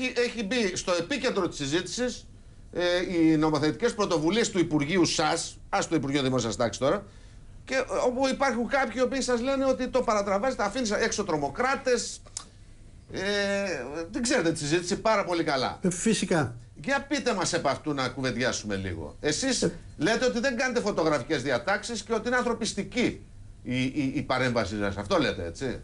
Έχει, έχει μπει στο επίκεντρο της συζήτησης ε, οι νομοθετικές πρωτοβουλίες του Υπουργείου ΣΑΣ, ας το Υπουργείο Δημόσιας Τάξης τώρα, και ε, όπου υπάρχουν κάποιοι οι οποίοι σας λένε ότι το παρατραβάζετε, αφήνεις έξω τρομοκράτες. Ε, δεν ξέρετε τη συζήτηση πάρα πολύ καλά. Ε, φυσικά. Για πείτε μας επ' αυτού να κουβεντιάσουμε λίγο. Εσείς λέτε ότι δεν κάνετε φωτογραφικές διατάξεις και ότι είναι ανθρωπιστική η, η, η παρέμβασή σας. Αυτό λέτε, έτσι.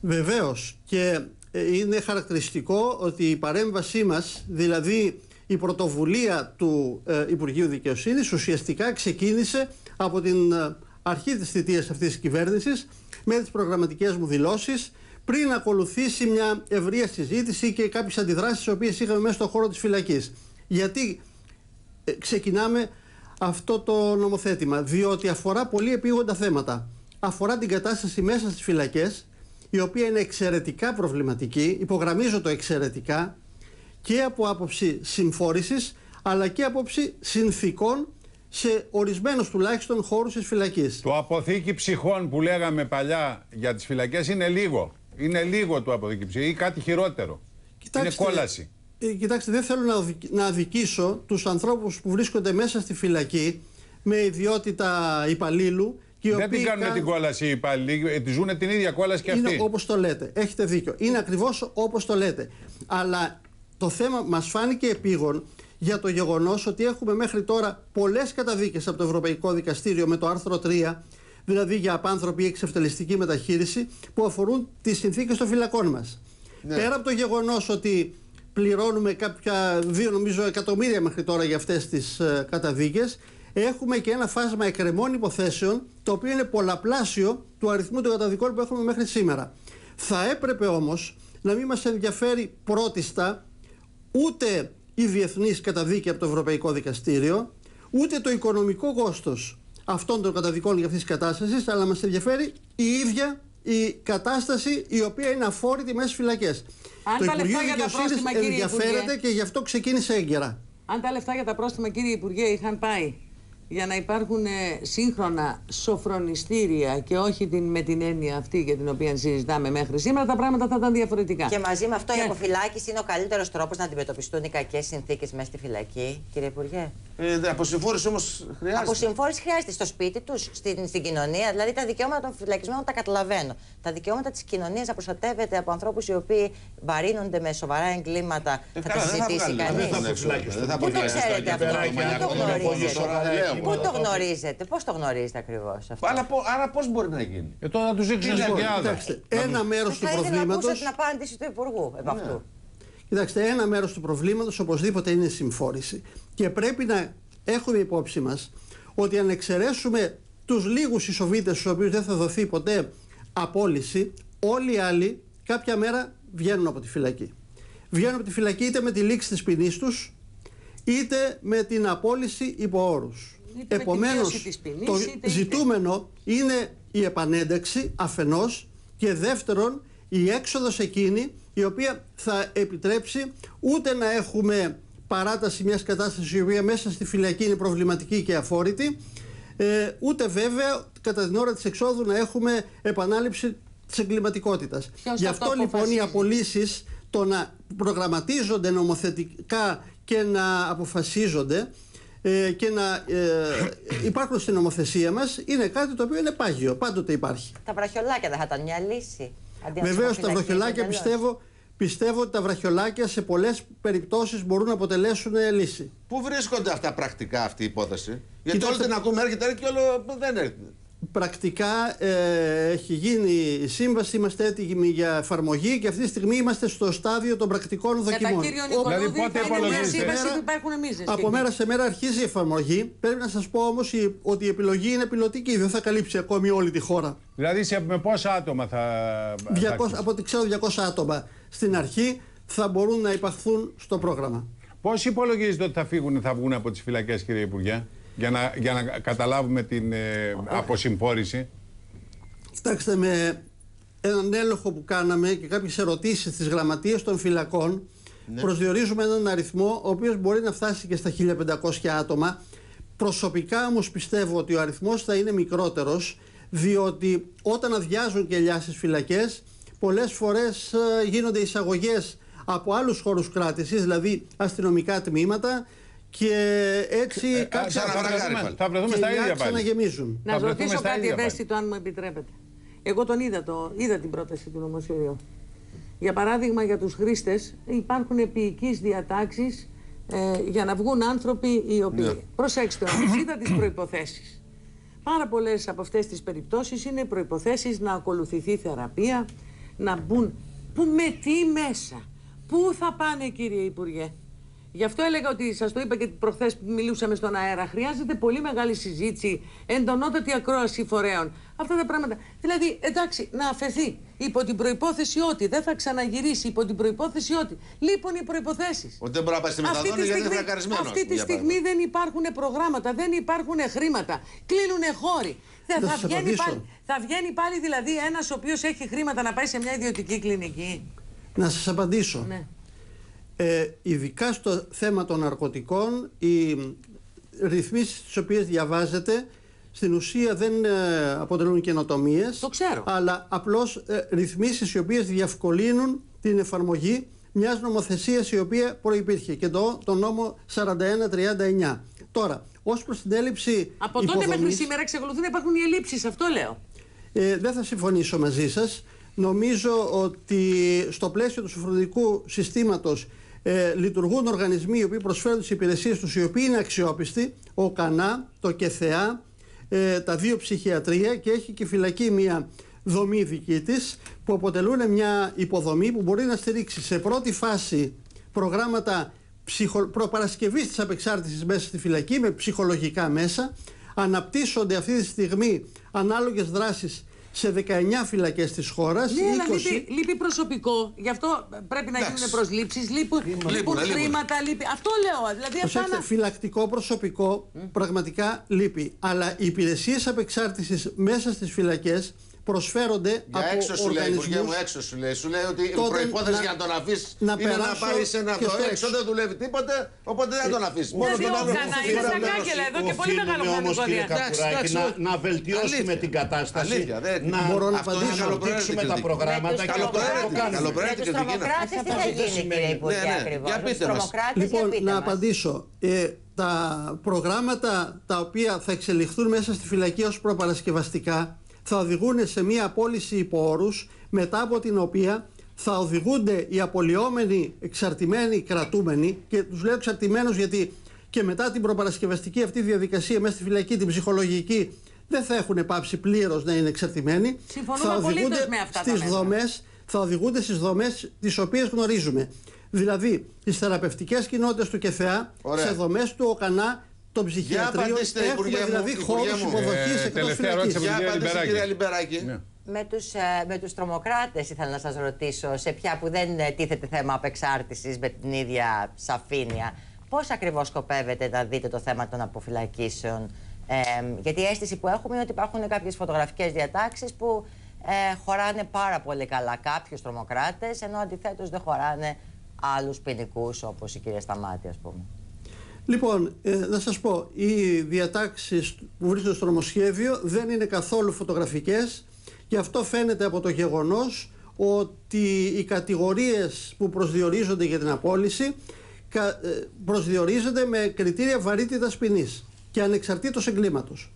Βεβαίως. Και ε, είναι χαρακτηριστικό ότι η παρέμβασή μας, δηλαδή η πρωτοβουλία του ε, Υπουργείου Δικαιοσύνης ουσιαστικά ξεκίνησε από την ε, αρχή της θητείας αυτής της κυβέρνησης με τις προγραμματικές μου δηλώσεις πριν ακολουθήσει μια ευρεία συζήτηση και κάποιες αντιδράσεις τις οποίες είχαμε μέσα στον χώρο της φυλακής. Γιατί ε, ξεκινάμε αυτό το νομοθέτημα, διότι αφορά πολύ επίγοντα θέματα. Αφορά την κατάσταση μέσα στις φυλακές, η οποία είναι εξαιρετικά προβληματική, υπογραμμίζω το εξαιρετικά, και από άποψη συμφόρησης, αλλά και από άποψη συνθήκων σε ορισμένους τουλάχιστον χώρους της φυλακής. Το αποθήκη ψυχών που λέγαμε παλιά για τις φυλακές είναι λίγο. Είναι λίγο το αποθήκη ψυχών ή κάτι χειρότερο. είναι κόλαση. Ε, κοιτάξτε, δεν θέλω να, να αδικήσω τους ανθρώπους που βρίσκονται μέσα στη φυλακή με ιδιότητα υπαλλήλου δεν την κάνουν την κόλαση οι υπάλληλοι, ε, τη ζουν την ίδια κόλαση και αυτοί. Είναι όπως το λέτε. Έχετε δίκιο. Είναι ακριβώς όπως το λέτε. Αλλά το θέμα μας φάνηκε επίγον για το γεγονός ότι έχουμε μέχρι τώρα πολλές καταδίκες από το Ευρωπαϊκό Δικαστήριο με το άρθρο 3, δηλαδή για απάνθρωπη ή εξευτελιστική μεταχείριση, που αφορούν τις συνθήκες των φυλακών μας. Ναι. Πέρα από το γεγονός ότι πληρώνουμε κάποια δύο νομίζω εκατομμύρια μέχρι τώρα για αυτές τις ε, καταδίκες έχουμε και ένα φάσμα εκκρεμών υποθέσεων το οποίο είναι πολλαπλάσιο του αριθμού των καταδικών που έχουμε μέχρι σήμερα. Θα έπρεπε όμως να μην μας ενδιαφέρει πρώτιστα ούτε η διεθνής καταδίκη από το Ευρωπαϊκό Δικαστήριο ούτε το οικονομικό κόστος αυτών των καταδικών για αυτής της κατάστασης, αλλά μας ενδιαφέρει η ίδια η κατάσταση η οποία είναι αφόρητη μέσα στις φυλακές. Το Υπουργείο Δικαιοσύνης ενδιαφέρεται και γι' αυτό ξεκίνησε έγκαιρα. Αν τα λεφτά για τα πρόστιμα, κύριε Υπουργέ, είχαν πάει; Για να υπάρχουν ε, σύγχρονα σοφρονιστήρια και όχι την, με την έννοια αυτή για την οποία συζητάμε μέχρι σήμερα, τα πράγματα θα ήταν διαφορετικά. Και μαζί με αυτό η αποφυλάκηση είναι ο καλύτερος τρόπος να αντιμετωπιστούν οι κακές συνθήκες μέσα στη φυλακή, κύριε Υπουργέ; Ε, αποσυμφόρηση όμως χρειάζεται. Αποσυμφόρηση χρειάζεται στο σπίτι τους, στην, στην κοινωνία. Δηλαδή τα δικαιώματα των φυλακισμένων τα καταλαβαίνω. Τα δικαιώματα της κοινωνίας να προστατεύεται από ανθρώπους οι οποίοι βαρύνονται με σοβαρά εγκλήματα. Ε, θα τα συζητήσει κανείς. Πού το ξέρετε αυτό, πού το γνωρίζετε; Πού το γνωρίζετε, πώς το γνωρίζετε ακριβώς αυτό; Αλλά, άρα πώς μπορεί να γίνει; Ε, τώρα να τους δείξουν Κοιτάξτε, ένα μέρος του προβλήματο. Θα την απάντηση του Υπουργού επ' αυτού. Ναι. Κοιτάξτε, ένα μέρος του προβλήματος οπωσδήποτε είναι η συμφόρηση. Και πρέπει να έχουμε υπόψη μας ότι αν εξαιρέσουμε τους λίγους ισοβίτε στους οποίους δεν θα δοθεί ποτέ απόλυση, όλοι οι άλλοι κάποια μέρα βγαίνουν από τη φυλακή. Βγαίνουν από τη φυλακή είτε με τη λήξη της ποινής τους, είτε με την απόλυση υπό όρους. Επομένως, το ζητούμενο είναι η επανένταξη αφενός και δεύτερον η έξοδος εκείνη η οποία θα επιτρέψει ούτε να έχουμε παράταση μιας κατάστασης η οποία μέσα στη φυλακή είναι προβληματική και αφόρητη ε, ούτε βέβαια κατά την ώρα της εξόδου να έχουμε επανάληψη της εγκληματικότητας. Γι' αυτό λοιπόν οι απολύσεις το να προγραμματίζονται νομοθετικά και να αποφασίζονται ε, και να ε, υπάρχουν στην νομοθεσία μας είναι κάτι το οποίο είναι πάγιο, πάντοτε υπάρχει. Τα βραχιολάκια δεν θα ήταν μια λύση. Βεβαίως τα βραχιολάκια πιστεύω, πιστεύω ότι τα βραχιολάκια σε πολλές περιπτώσεις μπορούν να αποτελέσουν λύση. Πού βρίσκονται αυτά πρακτικά αυτή η υπόθεση; Γιατί όλη την ακούμε έρχεται και όλο δεν έρχεται πρακτικά ε, έχει γίνει η σύμβαση, είμαστε έτοιμοι για εφαρμογή και αυτή τη στιγμή είμαστε στο στάδιο των πρακτικών δοκιμών. Δηλαδή πότε υπολογίζετε. Από μέρα σε μέρα αρχίζει η εφαρμογή. Πρέπει να σας πω όμως ότι η επιλογή είναι πιλωτική, δεν θα καλύψει ακόμη όλη τη χώρα. Δηλαδή σε, με πόσα άτομα θα... 200, από ό,τι ξέρω 200 άτομα στην αρχή θα μπορούν να υπαχθούν στο πρόγραμμα. Πώς υπολογίζετε ότι θα φύγουν, θα βγουν από τις φυλακές κύριε Υπουργέ για να, για να καταλάβουμε την ε, αποσυμφόρηση; Κοιτάξτε, με έναν έλεγχο που κάναμε και κάποιες ερωτήσεις στις γραμματείες των φυλακών ναι. προσδιορίζουμε έναν αριθμό ο οποίος μπορεί να φτάσει και στα 1500 άτομα. Προσωπικά όμως πιστεύω ότι ο αριθμός θα είναι μικρότερος διότι όταν αδειάζουν κελιά στις φυλακές πολλές φορές ε, γίνονται εισαγωγές από άλλους χώρους κράτησης, δηλαδή αστυνομικά τμήματα και έτσι Ε, κάποια θα- θα παρακάρι βρεθούμε- πάλι. Θα βρεθούμε στα κελιά ίδια πάλι. ξαναγεμίζουν. Να Θα σα βρεθούμε ρωτήσω στα κάτι ίδια πάλι. ευαίσθητο, αν μου επιτρέπετε. Εγώ τον είδα, το, είδα την πρόταση του νομοσχεδίου. Για παράδειγμα, για τους χρήστες υπάρχουν επίοικείς διατάξεις ε, για να βγουν άνθρωποι οι οποίοι. Ναι. Προσέξτε όμως, είδα τις προϋποθέσεις. Πάρα πολλές από αυτές τις περιπτώσεις είναι προϋποθέσεις να ακολουθηθεί θεραπεία, να μπουν. Που με τι μέσα; Πού θα πάνε κύριε Υπουργέ; Γι' αυτό έλεγα ότι σας το είπα και προχθές που μιλούσαμε στον αέρα. Χρειάζεται πολύ μεγάλη συζήτηση, εντονότατη ακρόαση φορέων. Αυτά τα πράγματα. Δηλαδή, εντάξει, να αφαιθεί υπό την προπόθεση ότι δεν θα ξαναγυρίσει, υπό την προπόθεση ότι λείπουν οι προποθέσει. Ότι δεν μπορεί να πάει στη μεταδόνη γιατί είναι φρακαρισμένο. αυτή τη για στιγμή παράδειγμα. δεν υπάρχουν προγράμματα, δεν υπάρχουν χρήματα. Κλείνουν χώροι. Δεν Να θα, σας βγαίνει απαντήσω. πάλι, θα βγαίνει πάλι δηλαδή ένας ο οποίος έχει χρήματα να πάει σε μια ιδιωτική κλινική. Να σας απαντήσω. Ναι. Ε, ειδικά στο θέμα των ναρκωτικών, οι ρυθμίσεις τις οποίες διαβάζετε στην ουσία δεν ε, αποτελούν καινοτομίες. Το ξέρω. Αλλά απλώς ε, ρυθμίσεις οι οποίες διευκολύνουν την εφαρμογή μιας νομοθεσίας η οποία προϋπήρχε και το, το νόμο 4139. Τώρα, ως προς την έλλειψη Από τότε μέχρι υποδομής- σήμερα εξακολουθούν να υπάρχουν οι ελλείψεις, αυτό λέω. ε, δεν θα συμφωνήσω μαζί σας. Νομίζω ότι στο πλαίσιο του σοφρονικού συστήματος ε, λειτουργούν οργανισμοί οι οποίοι προσφέρουν τις υπηρεσίες τους οι οποίοι είναι αξιόπιστοι. Ο ΚΑΝΑ, το ΚΕΘΕΑ, ε, τα δύο ψυχιατρία και έχει και φυλακή μια δομή δική της που αποτελούν μια υποδομή που μπορεί να στηρίξει σε πρώτη φάση προγράμματα ψυχο... προπαρασκευής της απεξάρτησης μέσα στη φυλακή με ψυχολογικά μέσα. Αναπτύσσονται αυτή τη στιγμή ανάλογες δράσεις σε 19 φυλακές της χώρας. Ναι, αλλά 20... λείπει, λείπει προσωπικό. Γι' αυτό πρέπει να Εντάξει. γίνουν προσλήψεις, λείπουν, λείπουν, λείπουν. χρήματα. Λείπει. Αυτό λέω. Δηλαδή αυτά Προσέξτε, να... φυλακτικό προσωπικό πραγματικά λείπει. Αλλά οι υπηρεσίες απεξάρτησης μέσα στις φυλακές προσφέρονται Για από έξω σου λέει, Υπουργέ οργανισμούς μου, έξω σου λέει. Σου λέει ότι η Τότε προπόθεση να- για να τον αφήσεις να είναι να περάσω πάρεις ένα και αυτό. στο Έξω έξω. δεν δουλεύει τίποτε, οπότε δεν τον αφήσεις. Δηλαδή, ο άλλο Κανά που είναι σαν φύγαμε. κάγκελα εδώ και πολύ μεγάλο Οφείλουμε όμως χρονικό κύριε διάστημα. Εντάξει, Καπουράκη εντάξει, να, να βελτιώσουμε αλήθεια. την κατάσταση, Αλήθεια, δεν- να, Μπορώ να Αυτό είναι απαντήσω. αναπτύξουμε καλοπροαίρετη τα κριτική. προγράμματα και να το Καλοπροαίρετη, κάνουμε. καλοπροαίρετη Με τους κριτική είναι. τρομοκράτε τι θα Αυτό δεν γίνει, σημαίνει. κύριε Υπουργέ, Ναι, ναι. ακριβώς; Για Με τους πείτε μας. τρομοκράτες, για Λοιπόν, πείτε να μας. απαντήσω. Ε, τα προγράμματα τα οποία θα εξελιχθούν μέσα στη φυλακή ως προπαρασκευαστικά θα οδηγούν σε μία απόλυση υπό όρους, μετά από την οποία θα οδηγούνται οι απολυόμενοι εξαρτημένοι κρατούμενοι και τους λέω εξαρτημένους γιατί και μετά την προπαρασκευαστική αυτή διαδικασία μέσα στη φυλακή, την ψυχολογική, δεν θα έχουν πάψει πλήρως να είναι εξαρτημένοι. Συμφωνούμε θα απολύτως οδηγούνται με αυτά τα στις μέτρα. δομές, θα οδηγούνται στις δομές τις οποίες γνωρίζουμε. Δηλαδή, τις θεραπευτικές κοινότητες του ΚΕΘΕΑ, Ωραία. σε δομές του ΟΚΑΝΑ, των ψυχιατρίων, απαντήστε, έχουμε Υπουργέ μου, δηλαδή Υπουργέ χώρους μου. υποδοχής Ε, εκτός τελευταία φυλακής. ερώτηση από Για κυρία απάντηση Λιμπεράκη. κυρία Λιμπεράκη. Ναι. Με τους, ε, με τους τρομοκράτες ήθελα να σας ρωτήσω, σε ποια που δεν ε, τίθεται θέμα απεξάρτησης με την ίδια σαφήνεια, πώς ακριβώς σκοπεύετε να δείτε το θέμα των αποφυλακήσεων. Ε, γιατί η αίσθηση που έχουμε είναι ότι υπάρχουν κάποιες φωτογραφικές διατάξεις που ε, χωράνε πάρα πολύ καλά κάποιους τρομοκράτες, ενώ αντιθέτως δεν χωράνε άλλους ποινικούς όπως η κυρία Σταμάτη ας πούμε. Λοιπόν, ε, να σας πω, οι διατάξεις που βρίσκονται στο νομοσχέδιο δεν είναι καθόλου φωτογραφικές και αυτό φαίνεται από το γεγονός ότι οι κατηγορίες που προσδιορίζονται για την απόλυση κα- ε, προσδιορίζονται με κριτήρια βαρύτητας ποινής και ανεξαρτήτως εγκλήματος.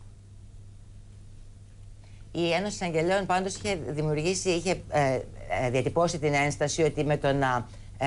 Η Ένωση Αγγελέων πάντως είχε δημιουργήσει, είχε ε, ε, διατυπώσει την ένσταση ότι με το να ε,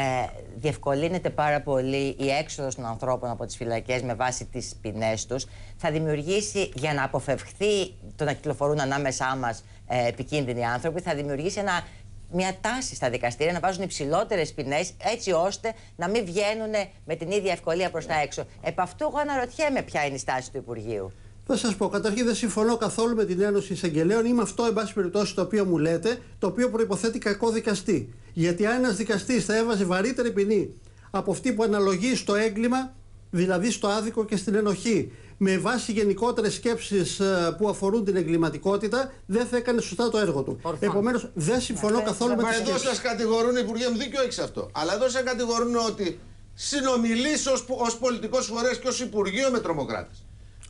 διευκολύνεται πάρα πολύ η έξοδος των ανθρώπων από τις φυλακές με βάση τις ποινές τους θα δημιουργήσει, για να αποφευχθεί το να κυκλοφορούν ανάμεσά μας ε, επικίνδυνοι άνθρωποι, θα δημιουργήσει ένα, μια τάση στα δικαστήρια να βάζουν υψηλότερες ποινές έτσι ώστε να μην βγαίνουν με την ίδια ευκολία προς τα έξω. Επ' αυτού, εγώ αναρωτιέμαι ποια είναι η στάση του Υπουργείου. Θα σας πω, καταρχήν δεν συμφωνώ καθόλου με την Ένωση Εισαγγελέων ή με αυτό, εν πάση περιπτώσει, το οποίο μου λέτε, το οποίο προποθέτει κακό δικαστή. Γιατί αν ένας δικαστής θα έβαζε βαρύτερη ποινή από αυτή που αναλογεί στο έγκλημα, δηλαδή στο άδικο και στην ενοχή, με βάση γενικότερες σκέψεις που αφορούν την εγκληματικότητα, δεν θα έκανε σωστά το έργο του. Ορθά. Επομένως, δεν συμφωνώ καθόλου με Μα τις εδώ σκέψεις. σας κατηγορούν, Υπουργέ μου, δίκιο έχεις αυτό. Αλλά εδώ σας κατηγορούν ότι συνομιλείς ως πολιτικός φορέας και ως Υπουργείο με τρομοκράτες.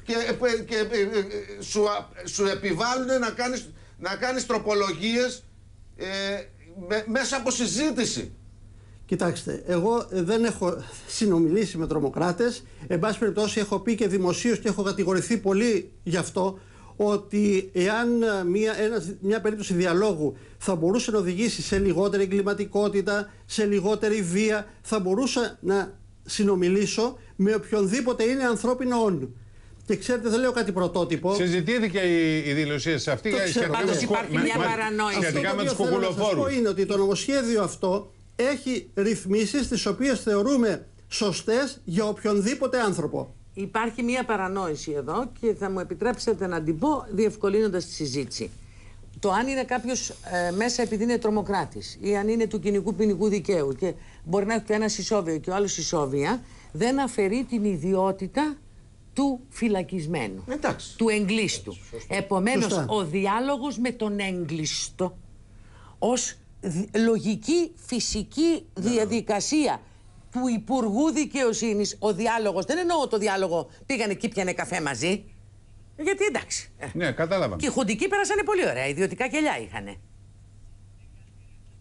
Και, ε, και ε, ε, σου, α- σου επιβάλλουν να κάνεις, να κάνεις τροπολογίες ε, με- μέσα από συζήτηση. Κοιτάξτε, εγώ δεν έχω συνομιλήσει με τρομοκράτες. Εν πάση περιπτώσει έχω πει και δημοσίως και έχω κατηγορηθεί πολύ γι' αυτό ότι εάν μια, ένας, μια περίπτωση διαλόγου θα μπορούσε να οδηγήσει σε λιγότερη εγκληματικότητα, σε λιγότερη βία, θα μπορούσα να συνομιλήσω με οποιονδήποτε είναι ανθρώπινο όν. Και ξέρετε, δεν λέω κάτι πρωτότυπο. Συζητήθηκε η, η δήλωσή σε αυτή Το για- ξέρω. σχετικά με Πάντως τους υπάρχει χω- μια με- παρανόηση. Σχετικά Αυτό με το τους οποίο θέλω να σας πω κουκουλοφόρου. είναι ότι το νομοσχέδιο αυτό έχει ρυθμίσεις τις οποίες θεωρούμε σωστές για οποιονδήποτε άνθρωπο. Υπάρχει μία παρανόηση εδώ και θα μου επιτρέψετε να την πω διευκολύνοντας τη συζήτηση. Το αν είναι κάποιος μέσα επειδή είναι τρομοκράτης ή αν είναι του κοινικού ποινικού δικαίου και μπορεί να έχει και ένας ισόβιο και ο άλλος ισόβια, δεν αφαιρεί την ιδιότητα του φυλακισμένου. Εντάξει. Του εγκλήστου. Επομένως, Σωστά. ο διάλογος με τον έγκλειστο ως δι- λογική φυσική διαδικασία του Υπουργού Δικαιοσύνης ο διάλογος, δεν εννοώ το διάλογο πήγανε εκεί πιανε καφέ μαζί, γιατί εντάξει. ε, Ναι, κατάλαβα. Και οι χουντικοί πέρασανε πολύ ωραία, ιδιωτικά κελιά είχανε.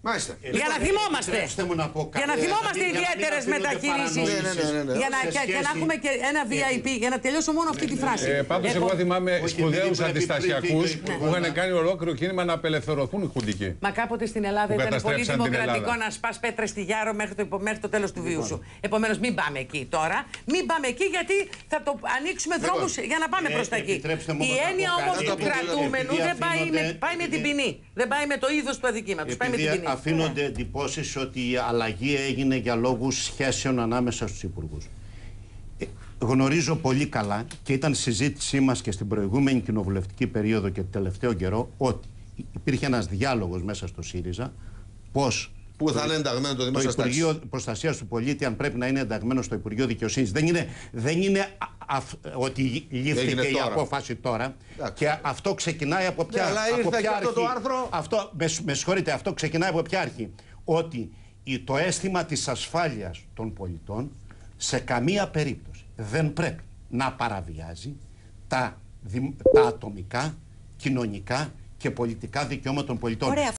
Μάλιστα. Για να θυμόμαστε. επιτρέψτε μου να πω Για να κάτι. θυμόμαστε Για να μην ιδιαίτερες αφήνονται μεταχειρήσει. παρανοήσεις. Ναι, ναι, ναι, ναι. Για να, Σε και, και να σχέση- έχουμε και ένα VIP. Για να τελειώσω μόνο αυτή τη φράση. Ε, Πάντως, Επο- εγώ θυμάμαι Όχι, σπουδαίους επειδή πρέπει αντιστασιακού πριν φύγει ο που είχαν κάνει ολόκληρο κίνημα να απελευθερωθούν οι χουντικοί. Μα κάποτε στην Ελλάδα Που ήταν πολύ καταστρέψαν την δημοκρατικό Ελλάδα. να σπάς πέτρες στη Γιάρο μέχρι το, μέχρι το τέλος του βίου σου. Επομένως, μην πάμε εκεί τώρα. Μην πάμε εκεί γιατί θα το ανοίξουμε δρόμους για να πάμε ε, προς τα εκεί. επιτρέψτε μου Η να πω έννοια κάτι. όμως Να του το πω, κρατούμενου επειδή δεν πάει με, αφήνονται- πάει με την επειδή- ποινή. Δεν πάει με το είδος του αδικήματος. Πάει με την Επειδή ποινή. Αφήνονται εντυπώσεις ότι η αλλαγή έγινε για λόγους σχέσεων ανάμεσα στους υπουργούς. Ε, Γνωρίζω πολύ καλά και ήταν συζήτησή μας και στην προηγούμενη κοινοβουλευτική περίοδο και τελευταίο καιρό ότι υπήρχε ένας διάλογος μέσα στο ΣΥΡΙΖΑ πώς Πού θα είναι ενταγμένο το το δημόσιο Υπουργείο Προστασίας του Πολίτη, αν πρέπει να είναι ενταγμένο στο Υπουργείο Δικαιοσύνης. Δεν είναι, δεν είναι α- αυ- ότι λήφθηκε Έγινε η τώρα. απόφαση τώρα. Εντάξει. Και αυτό ξεκινάει από ποια, Ναι, αλλά από ήρθε ποια και αυτό αρχή. το άρθρο. Αυτό, με, σ- με συγχωρείτε, αυτό ξεκινάει από ποια αρχή. Ότι η- το αίσθημα της ασφάλειας των πολιτών σε καμία περίπτωση δεν πρέπει να παραβιάζει τα, δημ- τα ατομικά, κοινωνικά και πολιτικά δικαιώματα των πολιτών. Ωραία,